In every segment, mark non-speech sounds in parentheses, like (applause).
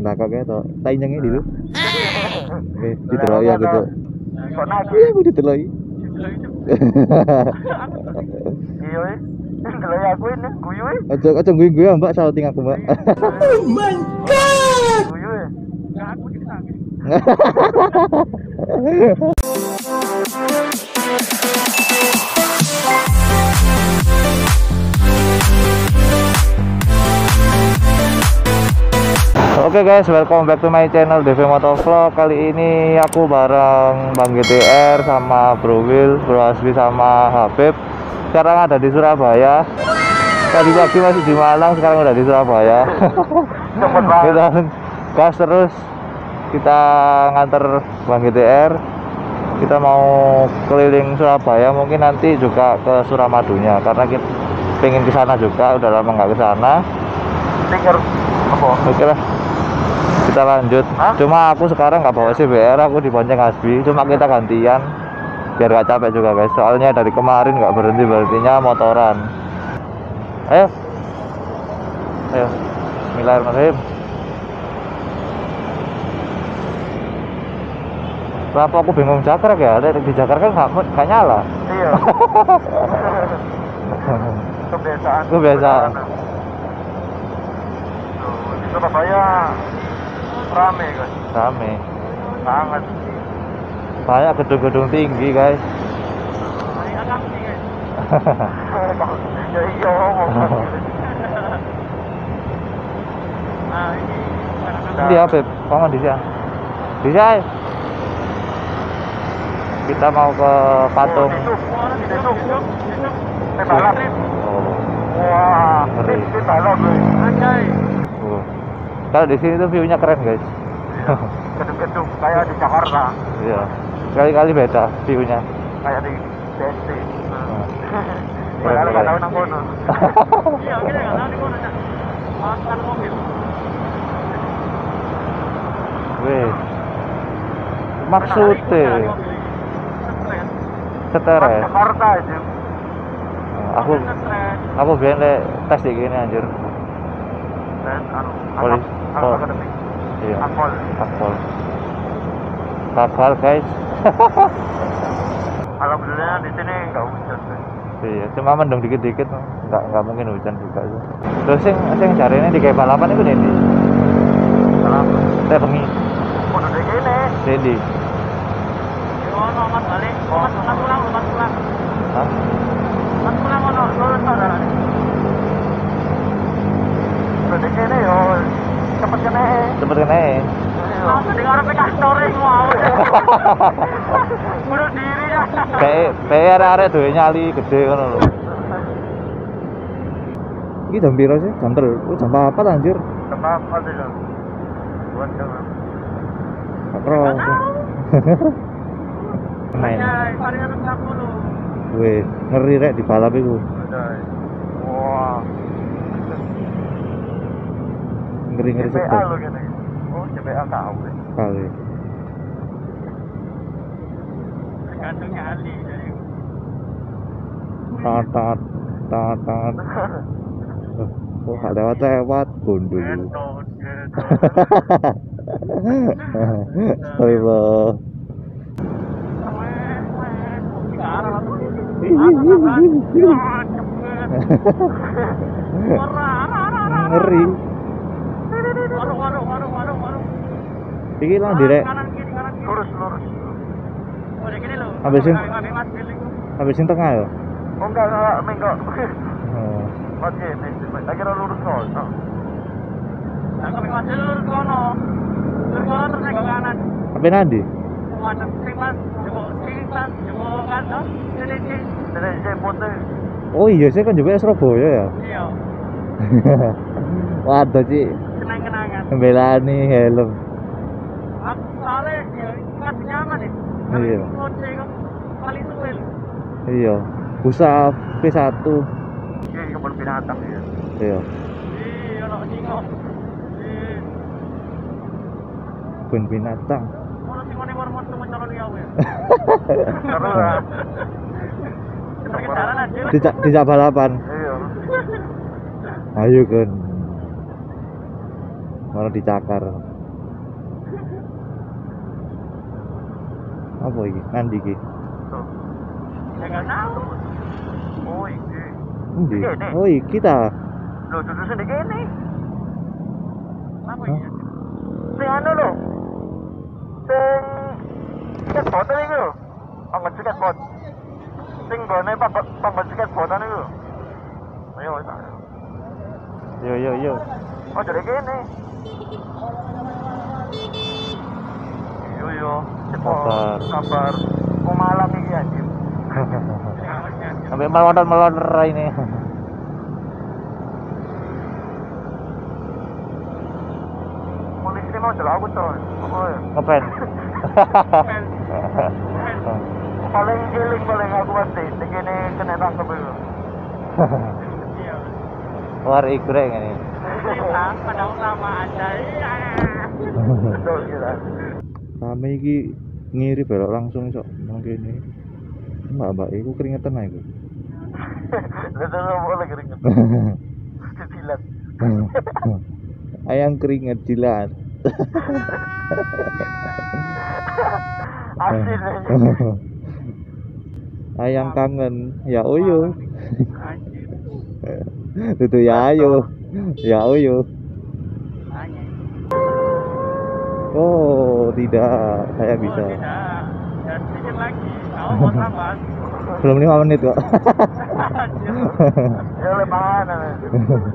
Nah kok ketok. Tak injengi dulu. Oke, diteloki aku tuh. Kok nagih? Iya, aku diteloki. Iya, eh. Ya aku ini guyu eh. Ojo ojo gue gue Mbak shouting aku, Mbak. Guyu eh. Oke guys, welcome back to my channel DV Motovlog. Kali ini aku bareng Bang GTR sama Bro Will, Bro Asbi sama Habib. Sekarang ada di Surabaya. Tadi pagi masih di Malang, sekarang udah di Surabaya. Kita gas terus. Kita nganter Bang GTR. Kita mau keliling Surabaya, mungkin nanti juga ke Suramadunya karena kita pengen ke sana juga, udah lama nggak ke sana. Oke lah kita lanjut Hah? cuma aku sekarang nggak bawa CBR aku dibonceng Hasbi cuma kita gantian biar gak capek juga guys soalnya dari kemarin nggak berhenti berhentinya motoran ayo ayo Bismillahirrahmanirrahim Kenapa aku bingung jakrek ya? Di di jakrek kan nggak nggak nyala. Iya. (laughs) Kebiasaan. Kebiasaan. Di Surabaya rame guys. Rame. Sangat. Banyak gedung-gedung tinggi guys. (laughs) ya iya ngomong. (laughs) Di apa? Kamu di sana? Di sana. Kita mau ke patung. Oh. Wah, di balap guys. Kalau di sini tuh view-nya keren guys. Gedung-gedung kayak di Jakarta. Iya. Kali-kali beda view-nya. Kayak di BSD. Oh. Padahal nggak tahu nang kono. Wih. Maksudnya seteres. Jakarta aja. Oh, Aku aku biar tes di gini anjir. Dan anu, Polis. Anak- Pol. anak akademik. Iya. Akpol. Akpol. Gagal guys. (laughs) Alhamdulillah di sini nggak hujan. Iya, cuma mendung dikit-dikit, nggak nggak mungkin hujan juga sih. Terus sing sing cari ini di kayak balapan itu nih, Salam. teh bengi, Udah di sini. Dendi. Hah? Udah di sini yo. Cepet kene. Cepet kena ya. (laughs) Bunuh diri ya. Kayak kayak arek-arek tuh nyali gede kan lho. Ini jam sih? Jam oh, jam apa anjir? Tempat apa sih lo? Jangan. Gak kerasa. (laughs) Main. Weh, ngeri rek di balap itu. Wah. Ngeri-ngeri CPA gini. Oh CPA tahu deh. Kali. Tat tat tat tat. Oh, lewat lewat gendut. Astagfirullah. (laughs) (laughs) Ngeri. Iki lah direk. Lurus lurus. Habis sing habis sing tengah ya. Oh enggak enggak minggu. Oh. Oke, kira lurus kok. Oh. Apa nanti? Jadi saya putih. Oh iya, saya kan juga Surabaya ya. (laughs) Waduh, Ci. Membelani helm. Iya. Iya. Busa P1. Ini kebun binatang ya. Iya. Kebun binatang. (laughs) Seru lah. Dijak dijak balapan. Iya. Ayo kan. malah dicakar apa iki nandi iki Tuh. Ya nggak tahu. Oh, iki. endi Kene. oh iki ta Loh, duduk sini gini. Apa Hah? ini? Sing anu lho. Sing skateboard iki lho. Panggon skateboard. Sing gone panggon panggon skateboardan iki lho. Ayo wis. yo yo yo Oh, dari kene. Yo yo. Kabar. Kabar. Mau malam iki anjir. (laughs) sampai melontar ini Polisi mau jalan aku coy. Apa ya? ngepen (laughs) Paling giling paling aku pasti. Kene kena tangkep itu. (laughs) war ikrek ini pada utama aja. Betul gila. Kami iki ngiri belok langsung sok nang kene. Mbak mbak iku keringetan ae iku Betul boleh keringet. (laughs) Kecilan. (laughs) ayam keringet jilat. Asin (laughs) ayam kangen. Ya uyu. Itu ya ayo ya uyu oh tidak saya bisa Oh, tidak. Dan sedikit lagi. Kau mau tambah. (laughs) belum lima menit kok. (laughs) Ya lepangan.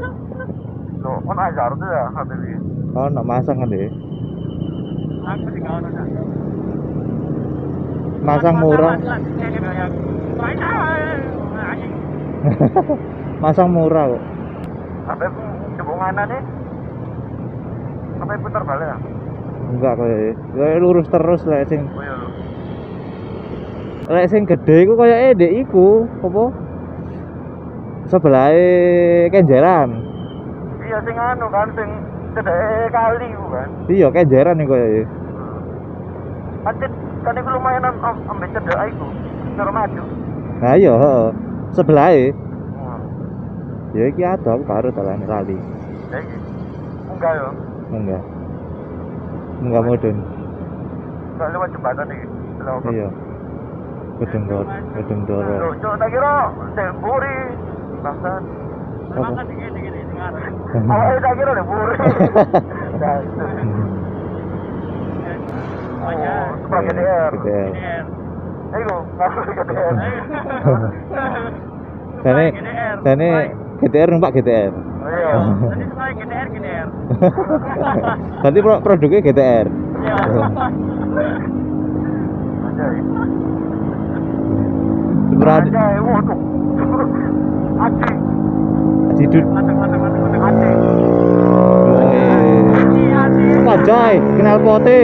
(laughs) Loh, kan ajar tuh ya Habibi. oh nak masang kan deh Aku di kawan ada. masang murah masang murah kok Sampai hubungannya nih. Sampai putar balik ya? Enggak kayak kayak lurus terus lah sing Oh iya lek sing gede iku kaya ndek iku apa sebelah kenjeran Iya sing anu kan sing cedek kali ku kan. iya kenjeran nih kaya Kan kan iku lumayan am am ambil cedek iku. Cara maju. nah iya heeh. sebelah Hmm. ya iki ada aku karo dalan lali Ya iki. Enggak yo. enggak enggak mudun Enggak lewat jembatan iki. Iya gedung dor gedung doro Loh, cok tak kira dek buri. Bangsat. Apa? gini-gini sekarang. Awalnya tak kira dek buri. (laughs) (laughs) Oh, sebagai DR. GTR Iku, ngaku ke DR. jane jane GTR numpak GTR Iya. (laughs) Tadi GTR GTR. (laughs) pro- produknya GTR Ya. Anjay. (laughs) Berarti Anjay, waduh. Anjay, kenal pote.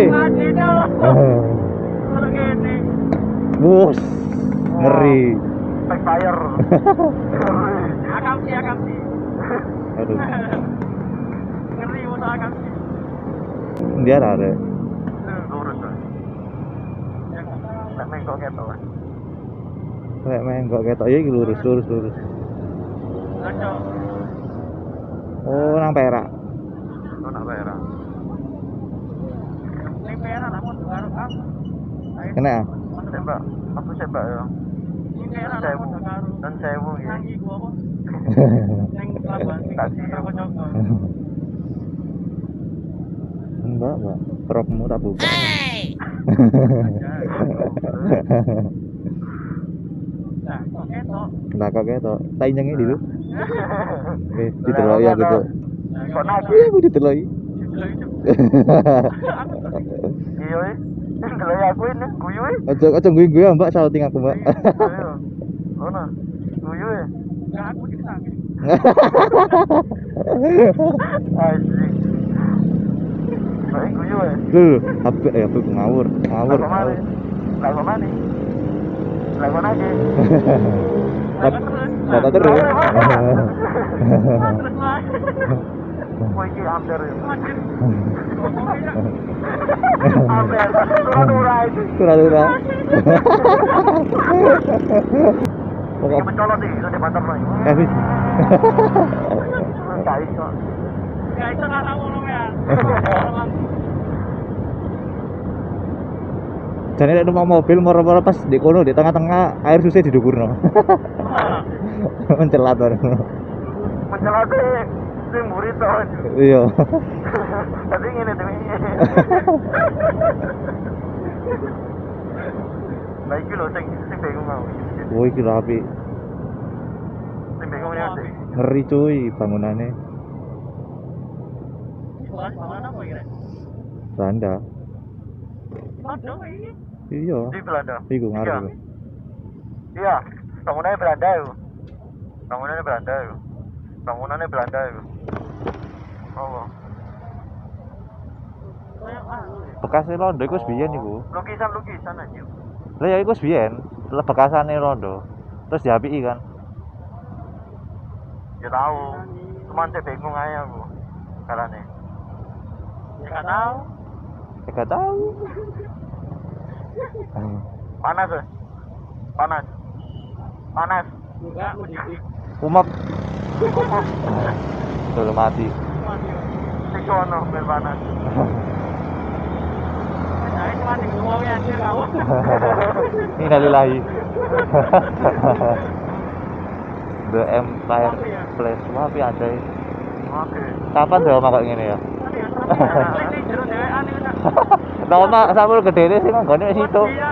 Bus. Ngeri. Backfire. Akam sih akam sih. Ngeri sih. Dia ada. Nek mengkok ketok. Lek kok ketok ya lurus lurus lurus. Oh, nang Perak. Nak bayar. ah? Ini merah namun. Kena? Sembak. Aku sembak ya. Merah Sewu. Dan sewu Joko. (laughs) Enggak, Mbak. Rokmu tak buka. Nah, kok ketok. Lah kok ketok. Tak dulu. Oke, (laughs) Lah, diteloki apa aku tuh. Kok nagih? Iya, aku diteloki. (laughs) Iya, eh. Delok aku ini, guyu eh. Ojo ojo gue gue Mbak shouting aku, Mbak. Ayo. Ono. Guyu eh. Enggak aku di sana. (laughs) Anjing. Baik guyu eh. Loh, HP ya HP ngawur, ngawur. Lah? Lah ke mana? Lah ke mana aja? Lagu terus. Kata terus. (laughs) Wah, iki amper ya. Pokok Mencolot. Enggak iso. Iso ngono ya. Jadi numpak mobil moro-moro pas di kono di tengah-tengah air susah didukurno. (laughs) Mencelat orang. Mencelat sing. Iya. (laughs) Tapi ngene to. Lah iki lho sing sing bingung aku. Oh iki rapi. Sing bingung ya sih. Ngeri cuy bangunannya. Mana apa? Belanda. Ada ini. Iya. Di Belanda. Iku ngarep. Iya. Iya, bangunannya Belanda itu. Bangunannya Belanda itu. Bangunannya Belanda itu. Bekasnya Rondo iku wis biyen iku. lukisan-lukisan aja. Lah ya iku wis biyen. Bekasane Rondo. Terus diapiki kan. Ya tahu. Cuman saya bingung aja aku. Karena Ya nggak tahu. Ya gak tahu. panas ya? Panas. Panas. Enggak mau didik. Umap. Sudah mati. Di sono biar panas. Saya cuma di gua ya dia tahu. (laughs) Innalillahi. (laughs) The Empire Place. Wah, pi ada. Oke. Kapan dhewe omah kok ngene ya? Ini (laughs) iki. Lah omah sampul gedene sing nggone wis situ. Iya.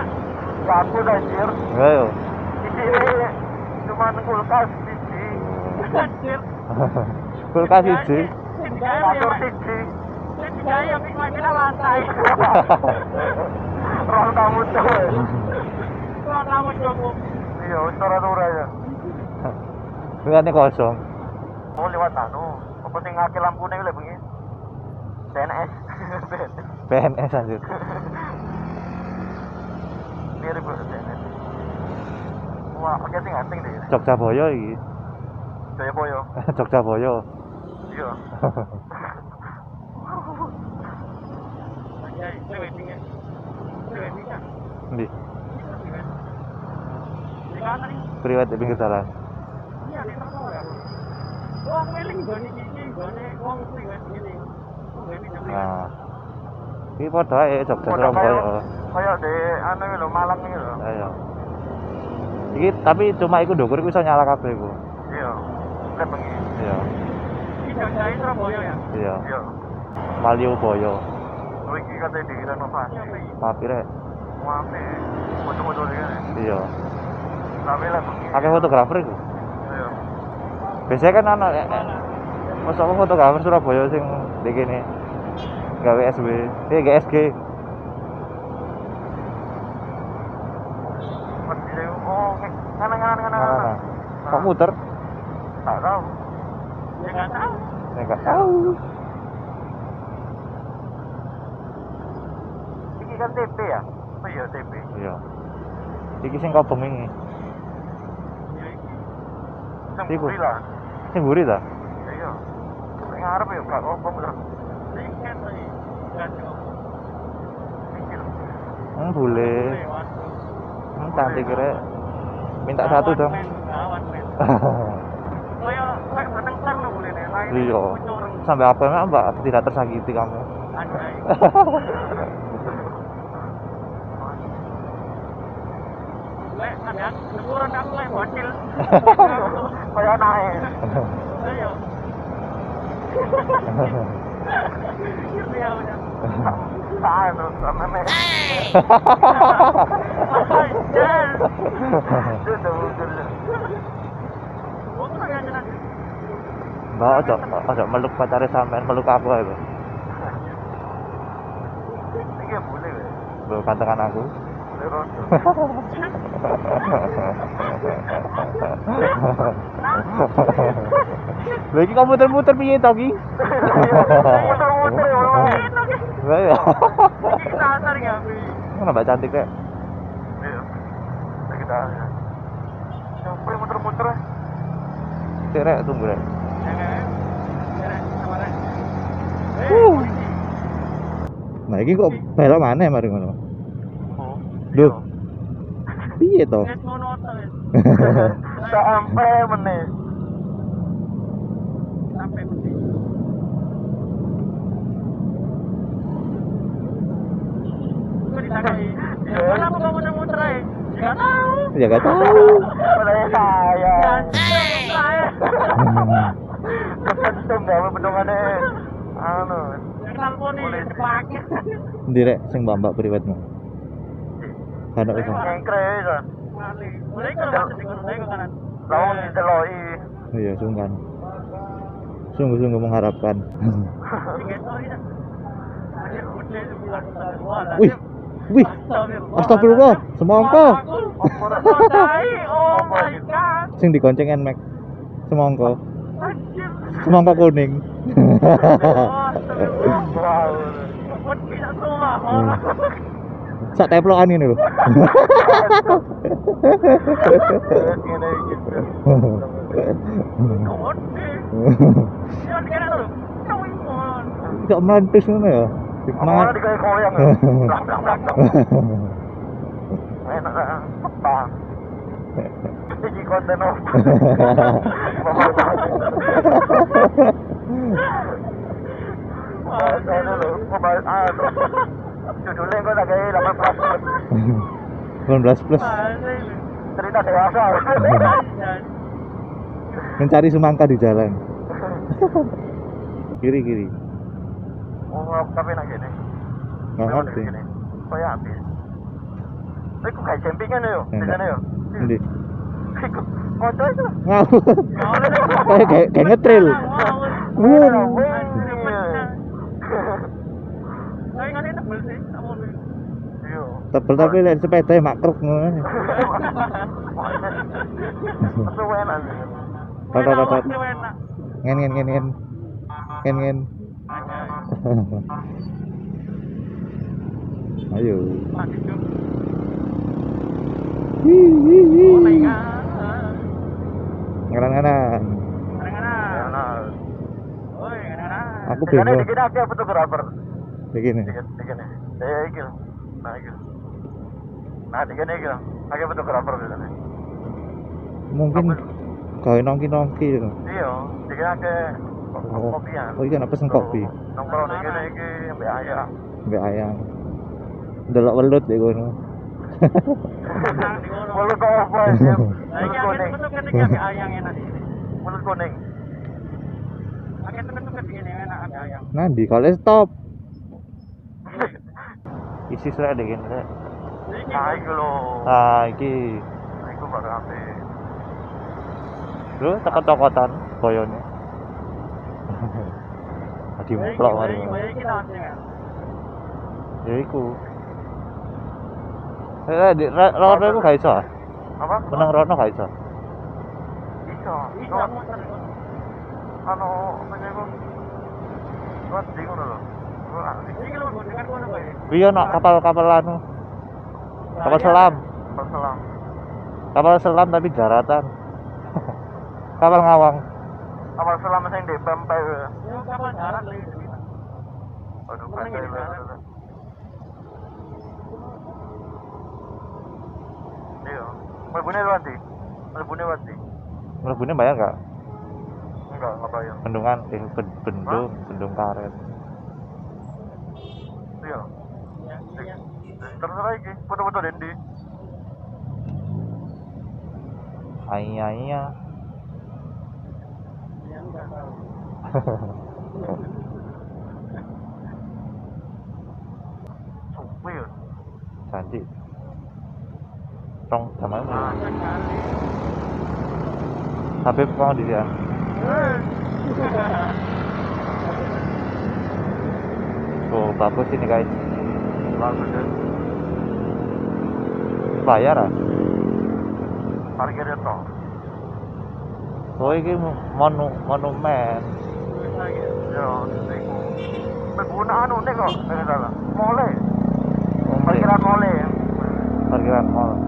Aku anjir. Ayo. Cuman kulkas siji. Anjir. Kulkas siji. Kasur siji. Lantai. (laughs) Kamu tuh. Kamu coba? Iya, wis ya. Kosong. Oh lewat anu. Apa sing ngake lampune lho bengi? PNS. (laughs) PNS anjir. Mirip kok PNS. Wah, pakai sing anting deh. Jogja Boyo iki. Jayapaya. (laughs) Jogja Boyo. Iya. Ya? Di? Priwet di pinggir jalan. Iya, di mana ya? Wong weling gone iki, gone wong wis ngene. Nah. Iki padha ae Jogja Surabaya. Kayak di anu iki lho Malang iki lho. Ayo. Iki tapi cuma iku ndukur iku iso nyala kabeh iku. Iya. Kan bengi. Iya. Jogja Surabaya ya. Iya. Iya. Malioboro. Oh iki katanya direnovasi. Iya, iya. Tapi rek. Wah, me. Foto-foto iki. Iya. Tapi lah. Akeh fotografer iku. Iya. Biasanya kan ana eh, eh, Mas apa fotografer Surabaya sing di kene gawe SW, eh GSG. Di oh, kanan kanan kanan kanan. nah. Kok muter? Tak tahu. Ya nggak tahu. Ya tahu. Iki kan TP ya? Oh iya TP. Iya. Iki sing kobong ini. Ya iki. Sing buri lah. Sing mburi ta? Iya. Sing ngarep ya gak kobong lah. Sing kan. Hmm, boleh. Hmm, cantik rek. Minta satu dong. (laughs) Kawan men. Kaya kayak menang kan lo boleh nih. Lain Iya. Sampai apa enggak Mbak tidak tersakiti kamu? Lek aku lek bocil. Naik. Iya udah. Saan sama me. Anjay. Sudah muncul. Wong kaya jeneng. Mbak ojo ojo meluk pacare sampean, meluk aku ae. Mbak. Iki boleh. Mbak aku. Lha iki kok muter-muter piye to ki? Muter-muter ya. Lah ya. Iki kasar ya, Bi. Mana Mbak cantik? Iya. Kita ya. Sampai muter-muter. eh. Tunggu rek. Nah, ini kok belok mana mari ngono. Oh. Duh. Piye to? (laughs) Sampai meneh. Sampai iya. Ya gak tahu. Saya. Saya. Apa-apa anu Direk sing mbak-mbak priwetmu. Kan iso. Kan. Mereka. Lawan dideloi. Iya, sungkan. Sungguh-sungguh mengharapkan. Tiga story dah. Akhir putih itu bilang, (laughs) "Wah, Wih, wih, astagfirullah, semongko. Oh my god. Sing digonceng Nmax. Semongko. Semongko kuning. (laughs) Oh. Sak teplokan ini lho. Gitu. Kok melantis ngono ya? Blak. Enak kan? Bang. Iki konten oh. Ah, saya dulu, pemain anu. Judulnya kok tak kayak 18 19 plus cerita dewasa. mencari semangka di jalan. (laughs) Kiri kiri. Oh, tapi nak gini. Nggak ngerti. Kayak habis. Eh, kok kayak campingan ya? Di sana itu. Ngawur. (laughs) Kayak ngetril Wuh. wih. Saya nggak ada tebel sih, kamu nih. Iya. Tebel tapi lihat sepeda makruk ngono. Awasnya enak. Ngen ngen ngen ngen. Ngen ngen. (laughs) Ayo. Kadang-kadang. Aku bingung. Begini. Dikit nih. Ya, iki. lho. Nah, iki. Nah, lho. Aku fotografer di sana. Mungkin gawe nongki-nongki gitu. Iya, aku Oh. kopian. Oh iya pesen kopi. Nongkrong iki ayah. Ayam. Delok welut deh kono. Kok (laughs) apa ya? (laughs) Kuning. (laughs) enak kuning. Kalau stop. Isi sudah deh gini. Jadi Nah, iki lho. Ah, (laughs) iki. Nah, iku baru ate. Lu tekot-tekotan boyone. Adi muplok mari. Masih kan. Ya iku. Eh, di ra- rono iku gak iso. ah? Apa? Menang rono gak iso. Iso. Muter. anu apa iku? Kok di ngono lho. Kalau mau dengar kono boy. Iya nak kapal-kapal anu. Kapal selam. Perselam. Kapal selam tapi daratan. (laughs) kapal ngawang. Apa selama sing di pempe. Ya kapal darat lagi. Aduh, Bukan pempe. ini, darat. Iya. Melbune wanti. Melbune wanti. Mlebune bayar gak? Enggak, enggak bayar. Bendungan eh ben- bendung, bendung karet. Iya. Terserah iki, foto-foto Dendi. Iya iya. Ya, enggak tahu. Supi ya. Janji. Tong sama Sekali. Habib mau di dia. Oh, bagus ini guys. Bagus ya. Bayar ah. Parkirnya toh. Oh, ini monu monumen. Ya. Penggunaan unik kok, tidak salah. Mole. Parkiran mole. Parkiran mall.